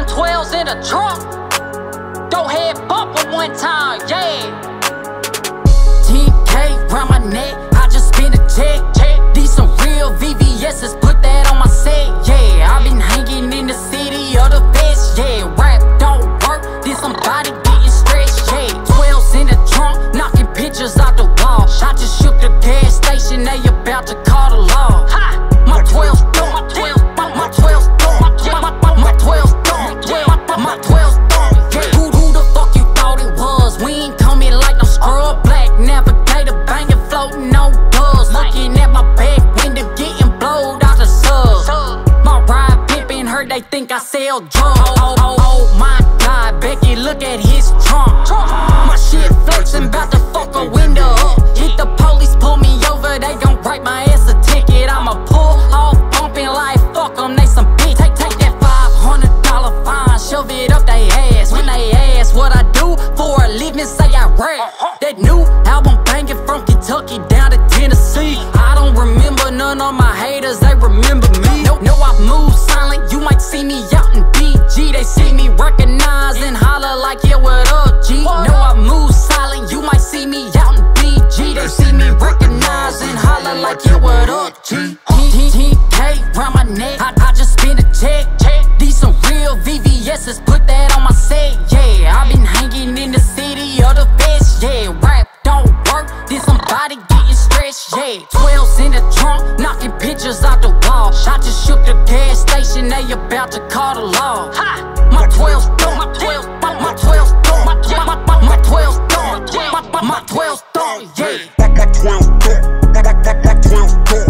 12s in the trunk. Go ahead, bump one time, yeah. 10K round my neck, I just spent a check. check. These some real VVS's, put that on my set, yeah. i been hanging in the city of the best, yeah. Rap don't work, then somebody getting stretched, yeah. 12s in the trunk, knocking pictures out the wall. I just shook the gas station, they about to call my 12's done, yeah. Who, who the fuck you thought it was? We ain't coming like no scrub. Black navigator banging, floating on dubs. Looking at my back window, getting blowed out the sub. My ride pimping, heard they think I sell drugs. Oh, oh, oh my god, Becky, look at his trunk. My shit flexing, rap. That new album banging from Kentucky down to Tennessee. I don't remember none of my haters, they remember me. No, no, I move silent, you might see me out in BG. They see me recognize and holler like, yeah, what up, G? No, I move silent, you might see me out in BG. They see me recognize and holler like, yeah, what up, G? 10K round my neck, I, I just spent a check. Yeah. 12s in the trunk, knocking pictures out the wall. I just shook the gas station, they about to call the law. Ha! My 12's done, my 12's my, my 12's done, my, my, my, my 12's done, my, my, my 12's done, yeah. My, my 12 done, my, my, my, my 12 done.